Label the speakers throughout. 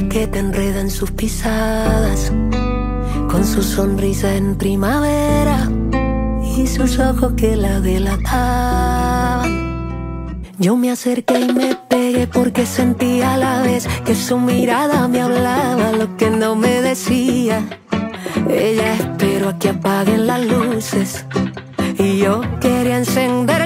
Speaker 1: la que te enreda en sus pisadas, con su sonrisa en primavera y sus ojos que la delataban. Yo me acerqué y me pegué porque sentía a la vez que su mirada me hablaba lo que no me decía. Ella esperó a que apaguen las luces y yo quería encenderle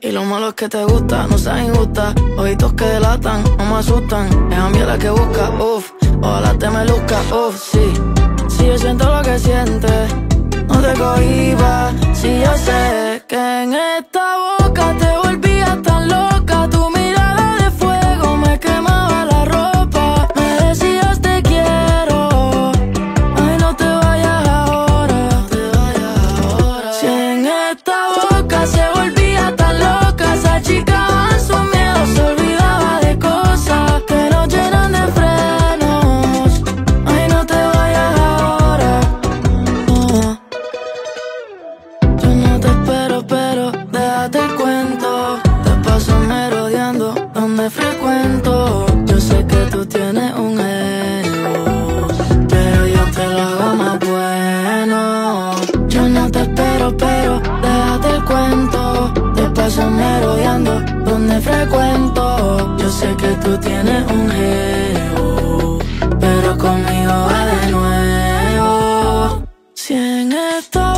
Speaker 2: Y lo malo es que te gusta, no seas injusta. Ojitos que delatan, no me asustan. Es a mí la que busca, uff. Ojalá te me luzca, uff, sí. Si yo siento lo que sientes, no te cohibas. Si yo sé que en esta Yo sé que tú tienes un ego, pero yo te lo hago más bueno. Yo no te espero, pero déjate el cuento. Te paso merodeando donde frecuento. Yo sé que tú tienes un ego, pero conmigo va de nuevo. Si en esto